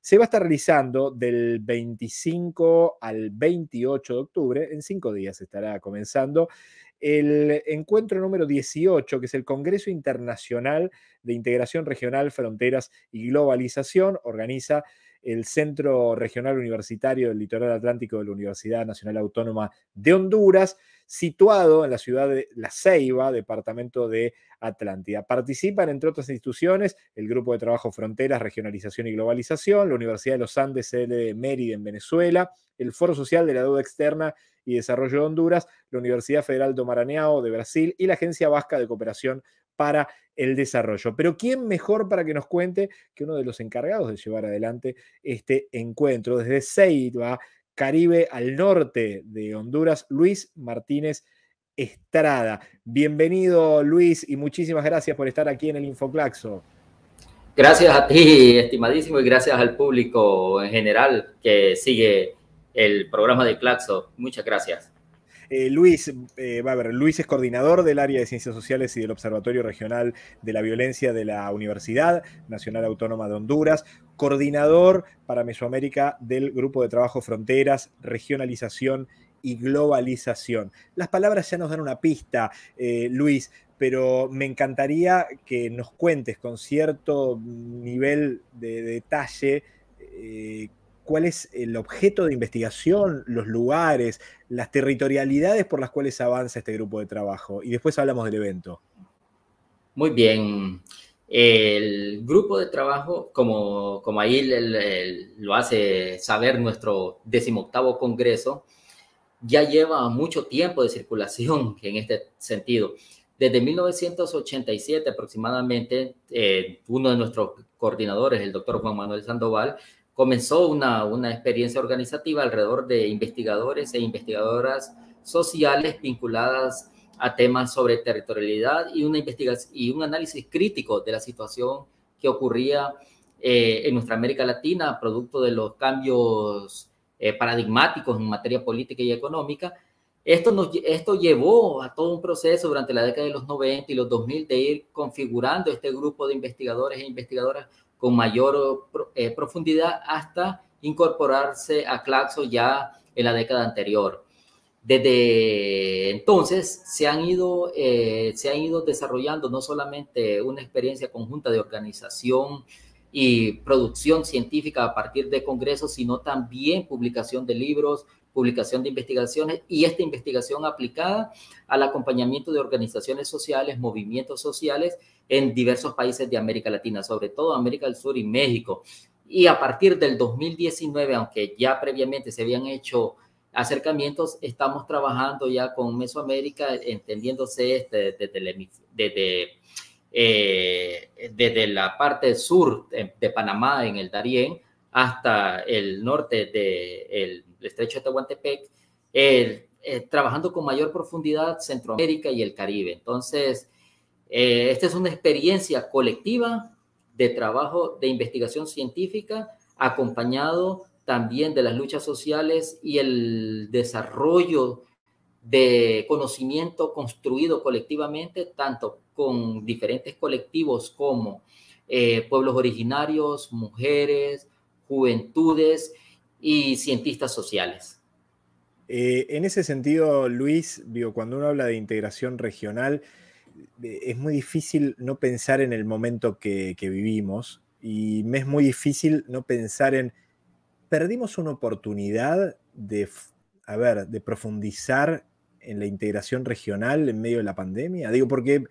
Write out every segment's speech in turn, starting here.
Se va a estar realizando del 25 al 28 de octubre, en cinco días estará comenzando, el encuentro número 18, que es el Congreso Internacional de Integración Regional, Fronteras y Globalización, organiza el Centro Regional Universitario del Litoral Atlántico de la Universidad Nacional Autónoma de Honduras, situado en la ciudad de La Ceiba, departamento de Atlántida. Participan, entre otras instituciones, el Grupo de Trabajo Fronteras, Regionalización y Globalización, la Universidad de los Andes, CL de Mérida en Venezuela, el Foro Social de la Deuda Externa y Desarrollo de Honduras, la Universidad Federal do Maranhão de Brasil y la Agencia Vasca de Cooperación para el Desarrollo. Pero ¿quién mejor para que nos cuente que uno de los encargados de llevar adelante este encuentro desde Ceiba, Caribe al norte de Honduras, Luis Martínez Estrada. Bienvenido Luis y muchísimas gracias por estar aquí en el Infoclaxo. Gracias a ti, estimadísimo, y gracias al público en general que sigue el programa de Claxo. Muchas gracias. Eh, Luis, eh, va a ver, Luis es coordinador del área de Ciencias Sociales y del Observatorio Regional de la Violencia de la Universidad Nacional Autónoma de Honduras, coordinador para Mesoamérica del Grupo de Trabajo Fronteras, Regionalización y Globalización. Las palabras ya nos dan una pista, eh, Luis, pero me encantaría que nos cuentes con cierto nivel de detalle cuál es el objeto de investigación, los lugares, las territorialidades por las cuales avanza este grupo de trabajo. Y después hablamos del evento. Muy bien. El grupo de trabajo, como, como ahí lo hace saber nuestro decimoctavo congreso, ya lleva mucho tiempo de circulación en este sentido. Desde 1987 aproximadamente, eh, uno de nuestros coordinadores, el doctor Juan Manuel Sandoval, comenzó una, una experiencia organizativa alrededor de investigadores e investigadoras sociales vinculadas a temas sobre territorialidad y una investigación y un análisis crítico de la situación que ocurría eh, en nuestra América Latina, producto de los cambios eh, paradigmáticos en materia política y económica. Esto, nos, esto llevó a todo un proceso durante la década de los 90 y los 2000 de ir configurando este grupo de investigadores e investigadoras con mayor eh, profundidad hasta incorporarse a Claxo ya en la década anterior. Desde entonces se han, ido, eh, se han ido desarrollando no solamente una experiencia conjunta de organización y producción científica a partir de congresos, sino también publicación de libros, publicación de investigaciones y esta investigación aplicada al acompañamiento de organizaciones sociales, movimientos sociales en diversos países de América Latina, sobre todo América del Sur y México. Y a partir del 2019, aunque ya previamente se habían hecho acercamientos, estamos trabajando ya con Mesoamérica, entendiéndose este, desde, desde, eh, desde la parte sur de, Panamá, en el Darién, hasta el norte del estrecho de Tehuantepec, eh, trabajando con mayor profundidad Centroamérica y el Caribe. Entonces, eh, esta es una experiencia colectiva de trabajo de investigación científica acompañado también de las luchas sociales y el desarrollo de conocimiento construido colectivamente, tanto con diferentes colectivos como eh, pueblos originarios, mujeres, juventudes y cientistas sociales. Eh, en ese sentido, Luis, digo, cuando uno habla de integración regional, es muy difícil no pensar en el momento que, vivimos y me es muy difícil no pensar en, perdimos una oportunidad de, a ver, de profundizar en la integración regional en medio de la pandemia? Digo, porque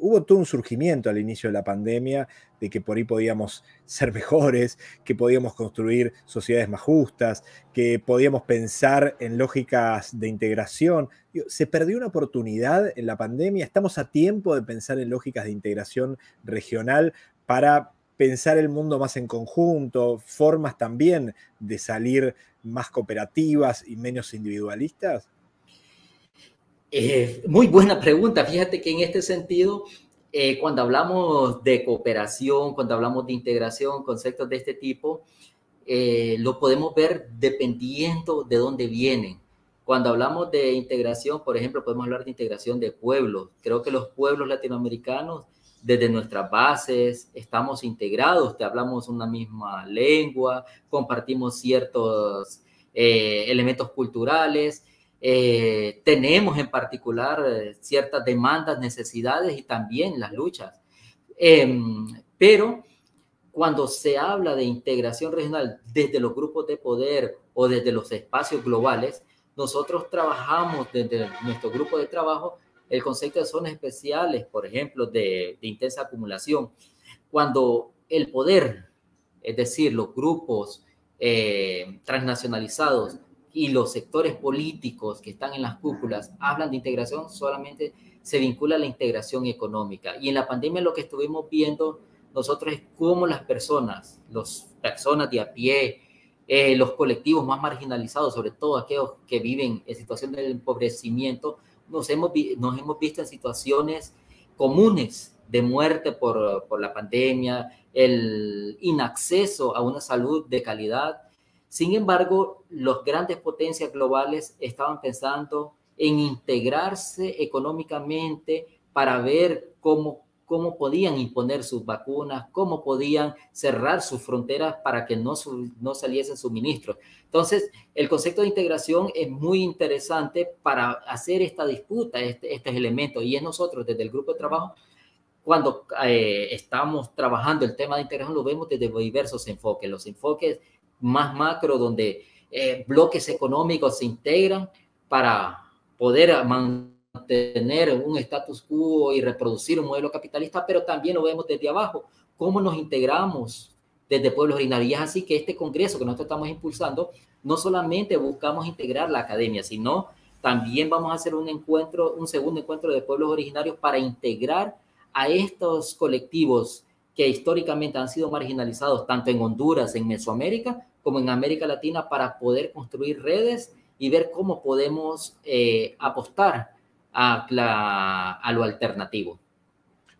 hubo todo un surgimiento al inicio de la pandemia de que por ahí podíamos ser mejores, que podíamos construir sociedades más justas, que podíamos pensar en lógicas de integración. Se perdió una oportunidad en la pandemia, estamos a tiempo de pensar en lógicas de integración regional para pensar el mundo más en conjunto, formas también de salir más cooperativas y menos individualistas. Eh, muy buena pregunta. Fíjate que en este sentido, eh, cuando hablamos de cooperación, cuando hablamos de integración, conceptos de este tipo, eh, lo podemos ver dependiendo de dónde vienen. Cuando hablamos de integración, por ejemplo, podemos hablar de integración de pueblos. Creo que los pueblos latinoamericanos desde nuestras bases, estamos integrados, te hablamos una misma lengua, compartimos ciertos eh, elementos culturales, eh, tenemos en particular eh, ciertas demandas, necesidades y también las luchas. Em, pero cuando se habla de integración regional desde los grupos de poder o desde los espacios globales, nosotros trabajamos desde nuestro grupo de trabajo el concepto de zonas especiales, por ejemplo, de, intensa acumulación. Cuando el poder, es decir, los grupos eh, transnacionalizados y los sectores políticos que están en las cúpulas hablan de integración, solamente se vincula a la integración económica. Y en la pandemia lo que estuvimos viendo nosotros es cómo las personas, las personas de a pie, eh, los colectivos más marginalizados, sobre todo aquellos que viven en situación de empobrecimiento, nos hemos, nos hemos visto en situaciones comunes de muerte por, por la pandemia, el inacceso a una salud de calidad. Sin embargo, los grandes potencias globales estaban pensando en integrarse económicamente para ver cómo cómo podían imponer sus vacunas, cómo podían cerrar sus fronteras para que no, no saliesen suministros. Entonces, el concepto de integración es muy interesante para hacer esta disputa, este, estos elementos, y es nosotros desde el grupo de trabajo, cuando eh, estamos trabajando el tema de integración, lo vemos desde diversos enfoques, los enfoques más macro, donde eh, bloques económicos se integran para poder mantener tener un status quo y reproducir un modelo capitalista, pero también lo vemos desde abajo, cómo nos integramos desde pueblos originarios. Y es así que este congreso que nosotros estamos impulsando, no solamente buscamos integrar la academia, sino también vamos a hacer un encuentro, un segundo encuentro de pueblos originarios para integrar a estos colectivos que históricamente han sido marginalizados tanto en Honduras, en Mesoamérica, como en América Latina, para poder construir redes y ver cómo podemos eh, apostar a, lo alternativo.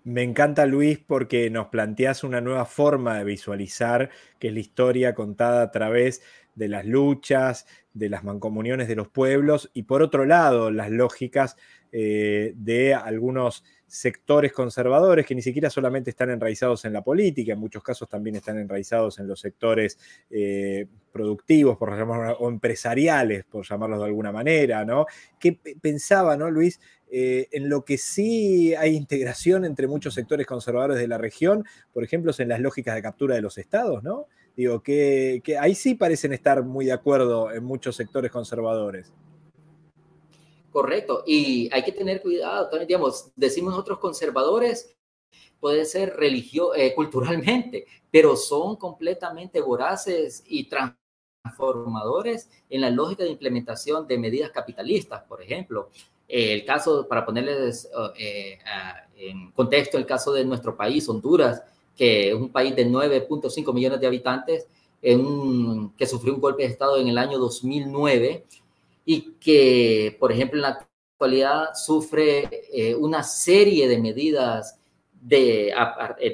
Me encanta Luis porque nos planteas una nueva forma de visualizar, que es la historia contada a través de las luchas, de las mancomuniones de los pueblos y por otro lado las lógicas eh, de algunos sectores conservadores que ni siquiera solamente están enraizados en la política, en muchos casos también están enraizados en los sectores eh, productivos, por llamarlo, o empresariales, por llamarlos de alguna manera, ¿no? ¿Qué pensaba, ¿no, Luis? Eh, en lo que sí hay integración entre muchos sectores conservadores de la región, por ejemplo, en las lógicas de captura de los estados, ¿no? Digo, que, que ahí sí parecen estar muy de acuerdo en muchos sectores conservadores. Correcto, y hay que tener cuidado, también, digamos, decimos nosotros conservadores, puede ser religio, eh, culturalmente, pero son completamente voraces y transformadores en la lógica de implementación de medidas capitalistas, por ejemplo. el caso, para ponerles eh, en contexto, el caso de nuestro país, Honduras, que es un país de 9.5 millones de habitantes, que sufrió un golpe de Estado en el año 2009 y que, por ejemplo, en la actualidad sufre eh, una serie de medidas de,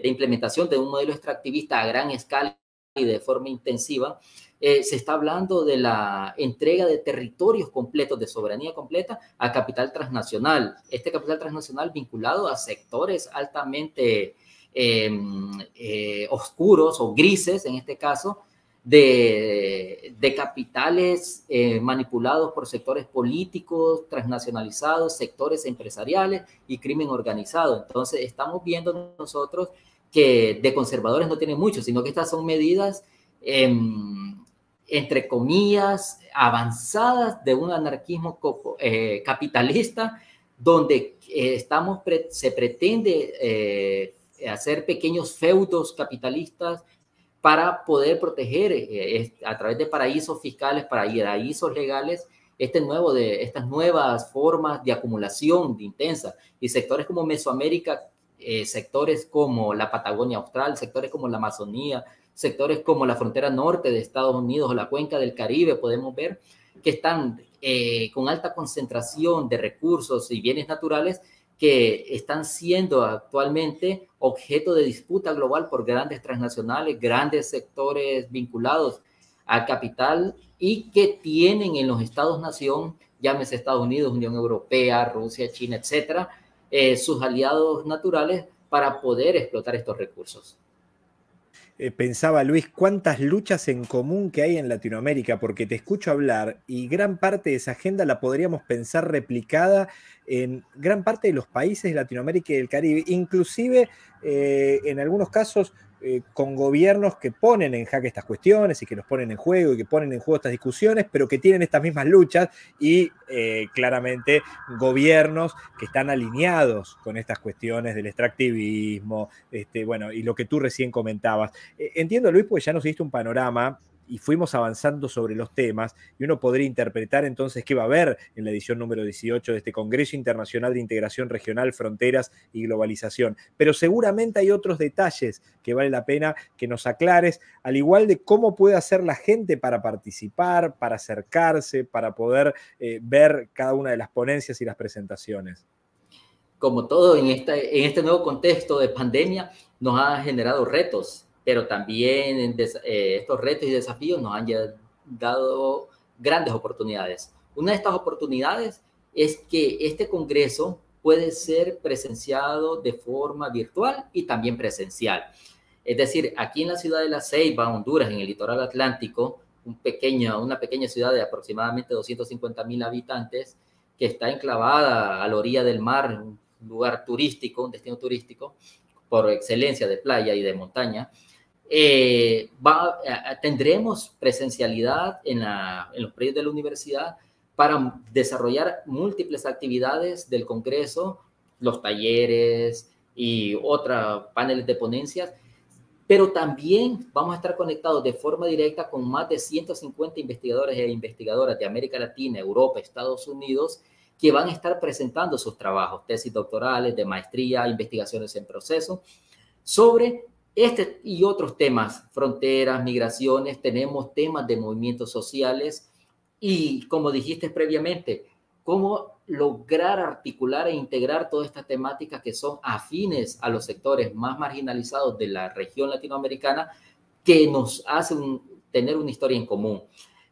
implementación de un modelo extractivista a gran escala y de forma intensiva, eh, se está hablando de la entrega de territorios completos, de soberanía completa, a capital transnacional. Este capital transnacional vinculado a sectores altamente em, eh, oscuros o grises, en este caso, de, capitales eh, manipulados por sectores políticos, transnacionalizados, sectores empresariales y crimen organizado. Entonces, estamos viendo nosotros que de conservadores no tiene mucho, sino que estas son medidas, em, entre comillas, avanzadas de un anarquismo eh, capitalista, donde eh, estamos se pretende hacer pequeños feudos capitalistas para poder proteger eh, a través de paraísos fiscales, paraísos legales, este nuevo estas nuevas formas de acumulación intensa. Y sectores como Mesoamérica, eh, sectores como la Patagonia Austral, sectores como la Amazonía, sectores como la frontera norte de Estados Unidos o la cuenca del Caribe, podemos ver que están eh, con alta concentración de recursos y bienes naturales que están siendo actualmente objeto de disputa global por grandes transnacionales, grandes sectores vinculados al capital y que tienen en los Estados-nación, llámese Estados Unidos, Unión Europea, Rusia, China, etcétera, eh, sus aliados naturales para poder explotar estos recursos. Eh, pensaba Luis, cuántas luchas en común que hay en Latinoamérica, porque te escucho hablar y gran parte de esa agenda la podríamos pensar replicada en gran parte de los países de Latinoamérica y del Caribe, inclusive eh, en algunos casos eh, con gobiernos que ponen en jaque estas cuestiones y que los ponen en juego y que ponen en juego estas discusiones, pero que tienen estas mismas luchas y eh, claramente gobiernos que están alineados con estas cuestiones del extractivismo, este, bueno, y lo que tú recién comentabas. entiendo, Luis, porque ya nos diste un panorama y fuimos avanzando sobre los temas y uno podría interpretar entonces qué va a haber en la edición número 18 de este Congreso Internacional de Integración Regional, Fronteras y Globalización. Pero seguramente hay otros detalles que vale la pena que nos aclares, al igual de cómo puede hacer la gente para participar, para acercarse, para poder eh, ver cada una de las ponencias y las presentaciones. Como todo en, este nuevo contexto de pandemia, nos ha generado retos pero también eh, estos retos y desafíos nos han dado grandes oportunidades. Una de estas oportunidades es que este Congreso puede ser presenciado de forma virtual y también presencial. Es decir, aquí en la ciudad de La Ceiba, Honduras, en el litoral atlántico, un pequeño, una pequeña ciudad de aproximadamente 250 mil habitantes, que está enclavada a la orilla del mar, un lugar turístico, un destino turístico, por excelencia de playa y de montaña, eh, va, eh, tendremos presencialidad en, los proyectos de la universidad para desarrollar múltiples actividades del Congreso, los talleres y otros paneles de ponencias, pero también vamos a estar conectados de forma directa con más de 150 investigadores e investigadoras de América Latina, Europa, Estados Unidos, que van a estar presentando sus trabajos, tesis doctorales, de maestría, investigaciones en proceso, sobre este y otros temas, fronteras, migraciones, tenemos temas de movimientos sociales y, como dijiste previamente, cómo lograr articular e integrar todas estas temáticas que son afines a los sectores más marginalizados de la región latinoamericana que nos hacen tener una historia en común.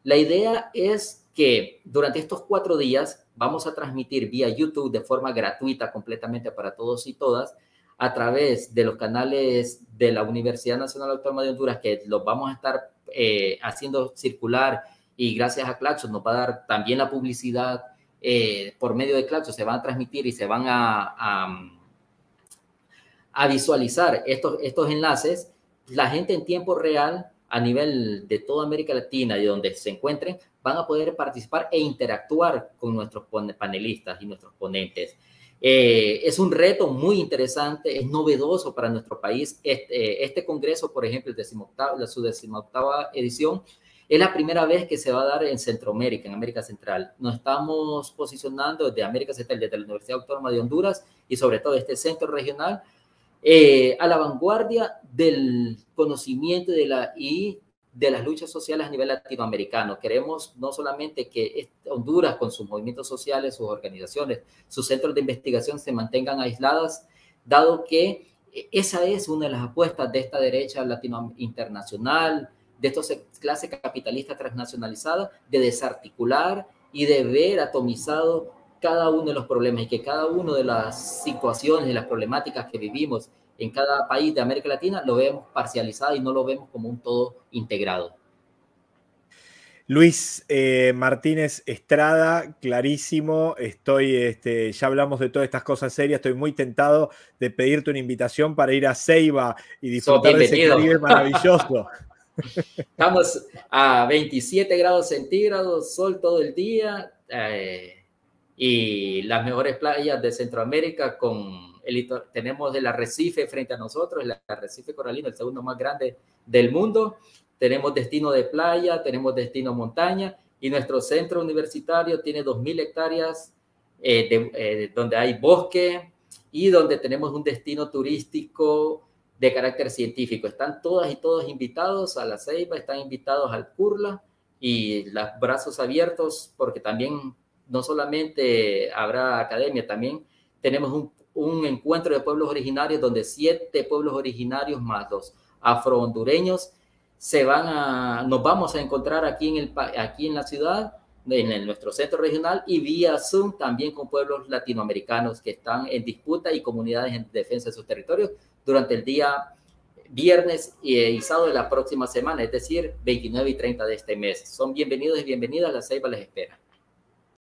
La idea es que durante estos cuatro días vamos a transmitir vía YouTube de forma gratuita completamente para todos y todas a través de los canales de la Universidad Nacional Autónoma de Honduras, que los vamos a estar eh, haciendo circular y gracias a Claxo nos va a dar también la publicidad eh, por medio de Claxo, se van a transmitir y se van a, a, visualizar estos, estos enlaces. La gente en tiempo real a nivel de toda América Latina y donde se encuentren, van a poder participar e interactuar con nuestros panelistas y nuestros ponentes. Eh, es un reto muy interesante, es novedoso para nuestro país. Este, este congreso, por ejemplo, el su decimoctava edición, es la primera vez que se va a dar en Centroamérica, en América Central. Nos estamos posicionando desde América Central, desde la Universidad Autónoma de Honduras y sobre todo este centro regional, eh, a la vanguardia del conocimiento de la, y de las luchas sociales a nivel latinoamericano. Queremos no solamente que Honduras con sus movimientos sociales, sus organizaciones, sus centros de investigación se mantengan aisladas, dado que esa es una de las apuestas de esta derecha latino internacional, de esta clase capitalista transnacionalizada, de desarticular y de ver atomizado cada uno de los problemas y que cada una de las situaciones, de las problemáticas que vivimos en cada país de América Latina lo vemos parcializado y no lo vemos como un todo integrado. Luis eh, Martínez Estrada, clarísimo. Estoy, este, ya hablamos de todas estas cosas serias. Estoy muy tentado de pedirte una invitación para ir a Ceiba y disfrutar de ese Caribe maravilloso. Estamos a 27 grados centígrados, sol todo el día eh, y las mejores playas de Centroamérica con tenemos el arrecife frente a nosotros, el arrecife coralino, el segundo más grande del mundo. Tenemos destino de playa, tenemos destino montaña y nuestro centro universitario tiene 2.000 hectáreas eh, eh, donde hay bosque y donde tenemos un destino turístico de carácter científico. Están todas y todos invitados a la Ceiba, están invitados al Curla y los brazos abiertos porque también no solamente habrá academia, también tenemos un un encuentro de pueblos originarios donde siete pueblos originarios más los afro-hondureños se van a, nos vamos a encontrar aquí en, el, aquí en la ciudad en nuestro centro regional y vía Zoom también con pueblos latinoamericanos que están en disputa y comunidades en defensa de sus territorios durante el día viernes y, sábado de la próxima semana, es decir, 29 y 30 de este mes. Son bienvenidos y bienvenidas, la Ceiba les espera.